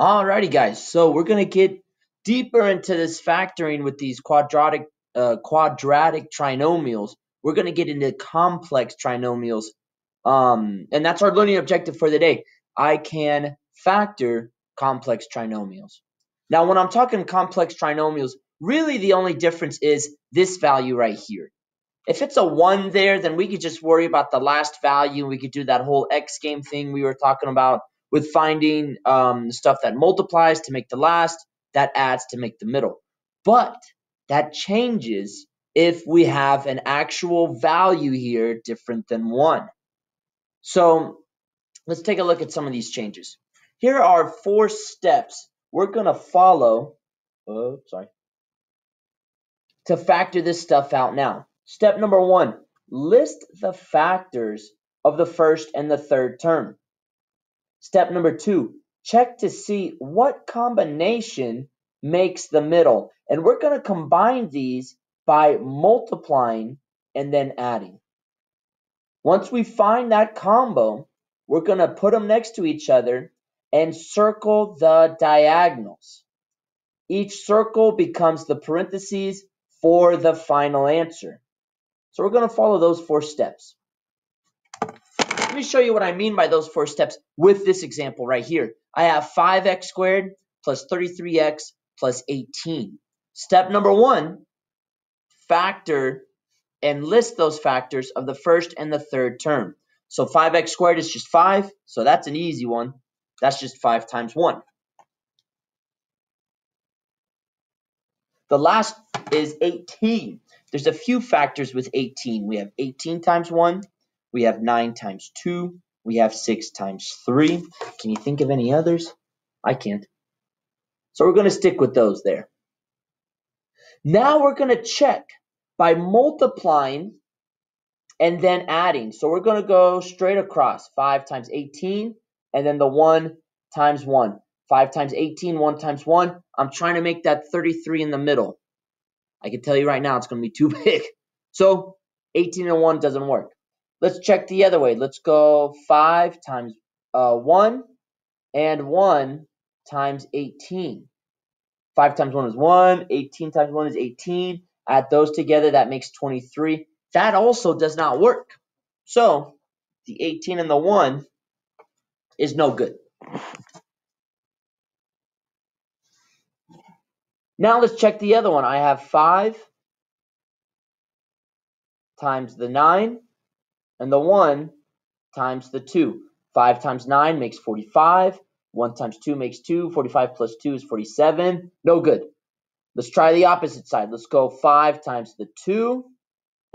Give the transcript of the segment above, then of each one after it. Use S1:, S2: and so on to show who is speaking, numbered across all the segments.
S1: Alrighty, guys. So we're gonna get deeper into this factoring with these quadratic uh, quadratic trinomials. We're gonna get into complex trinomials, um, and that's our learning objective for the day. I can factor complex trinomials. Now, when I'm talking complex trinomials, really the only difference is this value right here. If it's a 1 there, then we could just worry about the last value. We could do that whole X game thing we were talking about with finding um, stuff that multiplies to make the last, that adds to make the middle. But that changes if we have an actual value here different than 1. So let's take a look at some of these changes. Here are four steps we're going to follow. Oh, sorry. To factor this stuff out now. Step number one, list the factors of the first and the third term. Step number two, check to see what combination makes the middle. And we're going to combine these by multiplying and then adding. Once we find that combo, we're going to put them next to each other and circle the diagonals. Each circle becomes the parentheses for the final answer. So we're going to follow those four steps. Let me show you what I mean by those four steps with this example right here. I have 5x squared plus 33x plus 18. Step number one, factor and list those factors of the first and the third term. So 5x squared is just 5, so that's an easy one. That's just 5 times 1. The last is 18. There's a few factors with 18. We have 18 times 1. We have 9 times 2. We have 6 times 3. Can you think of any others? I can't. So we're going to stick with those there. Now we're going to check by multiplying and then adding. So we're going to go straight across. 5 times 18 and then the 1 times 1. 5 times 18, 1 times 1. I'm trying to make that 33 in the middle. I can tell you right now it's going to be too big. So 18 and 1 doesn't work. Let's check the other way. Let's go 5 times uh, 1 and 1 times 18. 5 times 1 is 1. 18 times 1 is 18. Add those together, that makes 23. That also does not work. So the 18 and the 1 is no good. Now let's check the other one. I have 5 times the 9 and the 1 times the 2. 5 times 9 makes 45. 1 times 2 makes 2. 45 plus 2 is 47. No good. Let's try the opposite side. Let's go 5 times the 2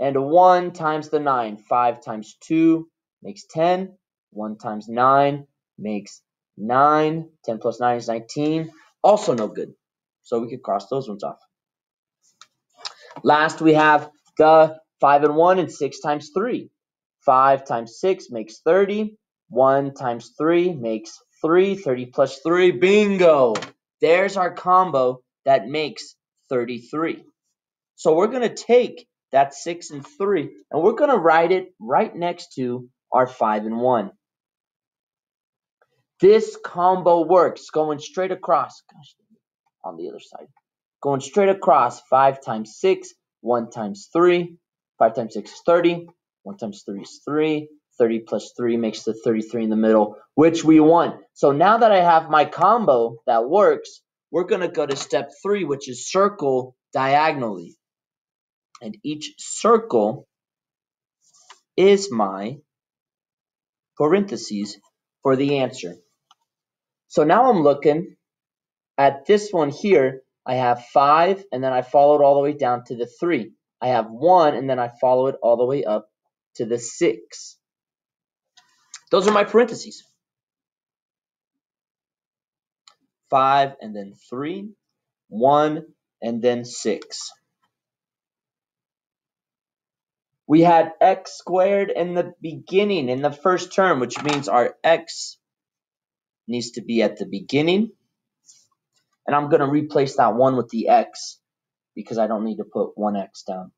S1: and 1 times the 9. 5 times 2 makes 10. 1 times 9 makes 9. 10 plus 9 is 19. Also no good. So we could cross those ones off. Last we have the 5 and 1 and 6 times 3. 5 times 6 makes 30. 1 times 3 makes 3. 30 plus 3. Bingo! There's our combo that makes 33. So we're going to take that 6 and 3 and we're going to write it right next to our 5 and 1. This combo works going straight across. Gosh, on the other side. Going straight across, 5 times 6, 1 times 3. 5 times 6 is 30. 1 times 3 is 3. 30 plus 3 makes the 33 in the middle, which we want. So now that I have my combo that works, we're going to go to step 3, which is circle diagonally. And each circle is my parentheses for the answer. So now I'm looking at this one here. I have 5, and then I follow it all the way down to the 3. I have 1, and then I follow it all the way up to the 6. Those are my parentheses. 5, and then 3, 1, and then 6. We had x squared in the beginning, in the first term, which means our x needs to be at the beginning. And I'm going to replace that 1 with the x because I don't need to put 1x down.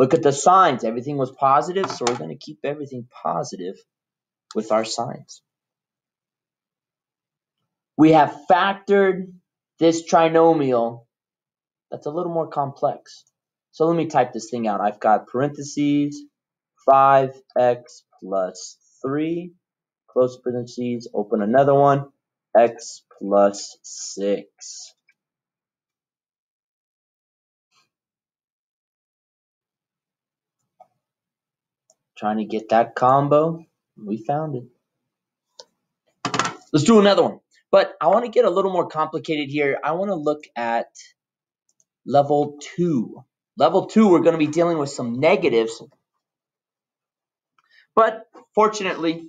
S1: Look at the signs. Everything was positive, so we're going to keep everything positive with our signs. we have factored this trinomial that's a little more complex. So let me type this thing out. I've got parentheses 5x plus 3, close parentheses, open another one, x plus 6. Trying to get that combo. We found it. Let's do another one. But I want to get a little more complicated here. I want to look at level 2. Level 2, we're going to be dealing with some negatives. But fortunately,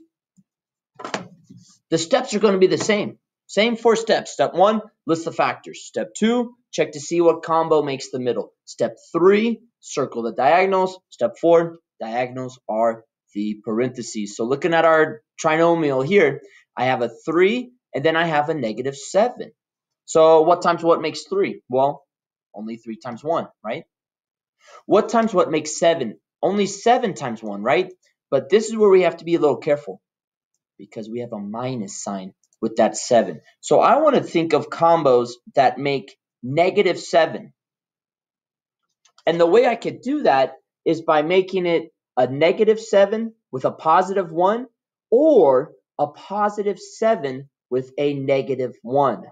S1: the steps are going to be the same. Same four steps. Step 1, list the factors. Step 2, check to see what combo makes the middle. Step 3, circle the diagonals. Step 4, diagonals are the parentheses. So looking at our trinomial here, I have a 3 and then I have a negative 7. So what times what makes 3? Well, only 3 times 1, right? What times what makes 7? Only 7 times 1, right? But this is where we have to be a little careful because we have a minus sign with that 7. So I want to think of combos that make negative 7. And the way I could do that is by making it a negative 7 with a positive 1 or a positive 7 with a negative 1.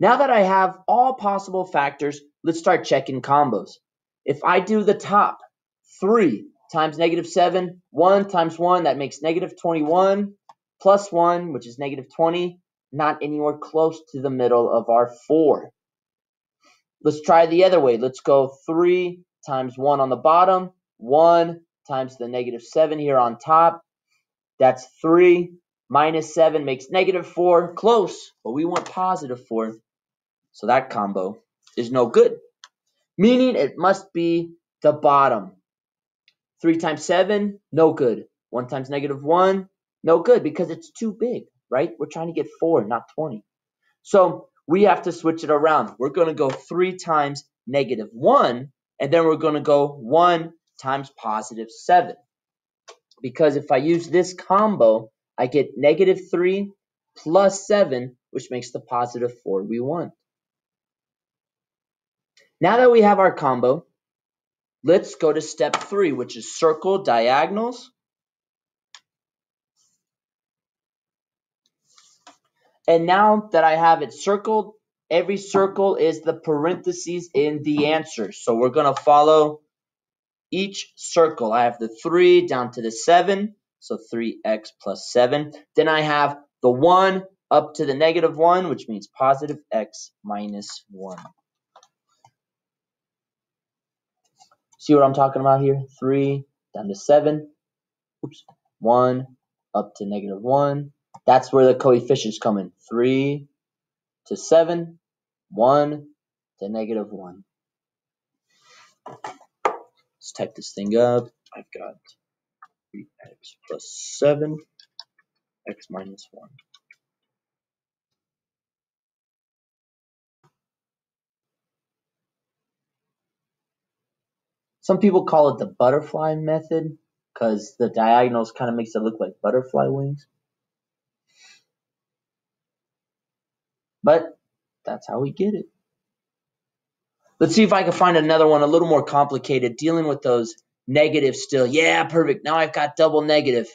S1: Now that I have all possible factors, let's start checking combos. If I do the top 3 times negative 7, 1 times 1, that makes negative 21, plus 1, which is negative 20, not anywhere close to the middle of our 4. Let's try the other way. Let's go 3 times 1 on the bottom, 1 times the negative 7 here on top. That's 3 minus 7 makes negative 4. Close, but we want positive 4. So that combo is no good. Meaning it must be the bottom. 3 times 7, no good. 1 times negative 1, no good because it's too big, right? We're trying to get 4, not 20. So we have to switch it around. We're going to go 3 times negative 1, and then we're going to go 1 times positive 7. Because if I use this combo, I get negative 3 plus 7, which makes the positive 4 we want. Now that we have our combo, let's go to step 3, which is circle diagonals. And now that I have it circled, every circle is the parentheses in the answer. So we're going to follow each circle. I have the 3 down to the 7, so 3x plus 7. Then I have the 1 up to the negative 1, which means positive x minus 1. See what I'm talking about here? 3 down to 7. Oops. 1 up to negative 1. That's where the coefficients come in. 3 to 7, 1 to negative 1. Let's type this thing up. I've got 3x plus 7, x minus 1. Some people call it the butterfly method because the diagonals kind of makes it look like butterfly wings. But that's how we get it. Let's see if I can find another one a little more complicated, dealing with those negatives still. Yeah, perfect. Now I've got double negative.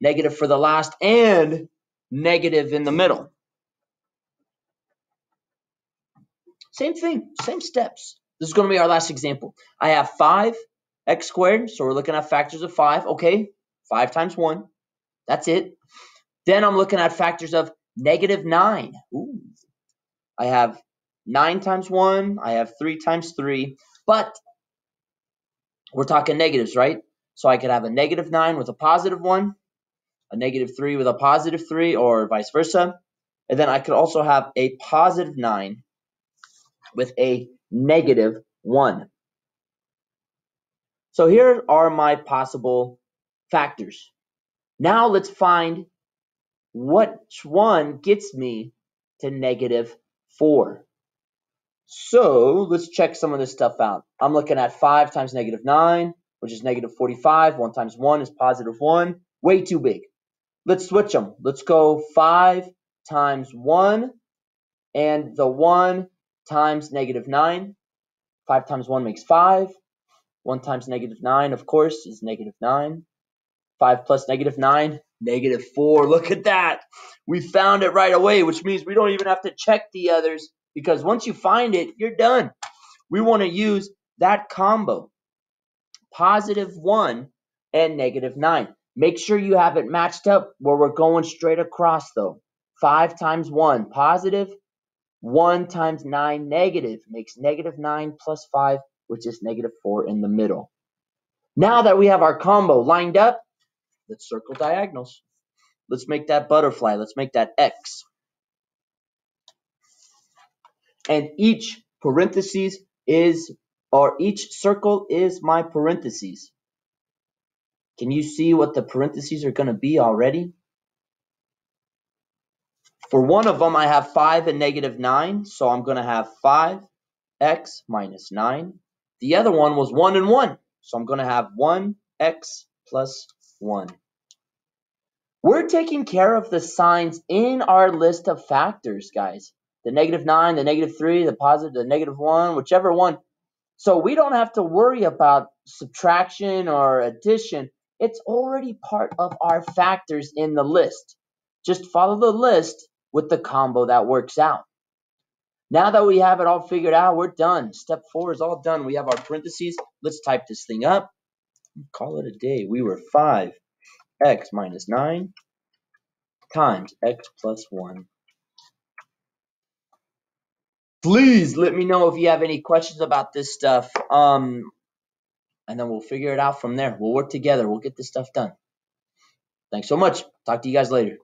S1: Negative for the last and negative in the middle. Same thing, same steps. This is going to be our last example. I have 5 x squared, so we're looking at factors of 5. Okay, 5 times 1. That's it. Then I'm looking at factors of negative 9. Ooh. I have 9 times 1, I have 3 times 3, but we're talking negatives, right? So I could have a negative 9 with a positive 1, a negative 3 with a positive 3, or vice versa. And then I could also have a positive 9 with a negative 1. So here are my possible factors. Now let's find which one gets me to negative 4. So let's check some of this stuff out. I'm looking at 5 times negative 9, which is negative 45. 1 times 1 is positive 1. Way too big. Let's switch them. Let's go 5 times 1 and the 1 times negative 9. 5 times 1 makes 5. 1 times negative 9, of course, is negative 9. 5 plus negative 9, negative 4. Look at that. We found it right away, which means we don't even have to check the others because once you find it, you're done. We want to use that combo, positive 1 and negative 9. Make sure you have it matched up where we're going straight across though. 5 times 1, positive. 1 times 9, negative. Makes negative 9 plus 5, which is negative 4 in the middle. Now that we have our combo lined up, let's circle diagonals. Let's make that butterfly. Let's make that X. And each parentheses is, or each circle is my parentheses. Can you see what the parentheses are going to be already? For one of them, I have 5 and negative 9, so I'm going to have 5x minus 9. The other one was 1 and 1, so I'm going to have 1x plus 1. We're taking care of the signs in our list of factors, guys. The negative 9, the negative 3, the positive, the negative 1, whichever one. So we don't have to worry about subtraction or addition. It's already part of our factors in the list. Just follow the list with the combo that works out. Now that we have it all figured out, we're done. Step four is all done. We have our parentheses. Let's type this thing up. Call it a day. We were 5x minus 9 times x plus 1. Please let me know if you have any questions about this stuff. Um, and then we'll figure it out from there. We'll work together. We'll get this stuff done. Thanks so much. Talk to you guys later.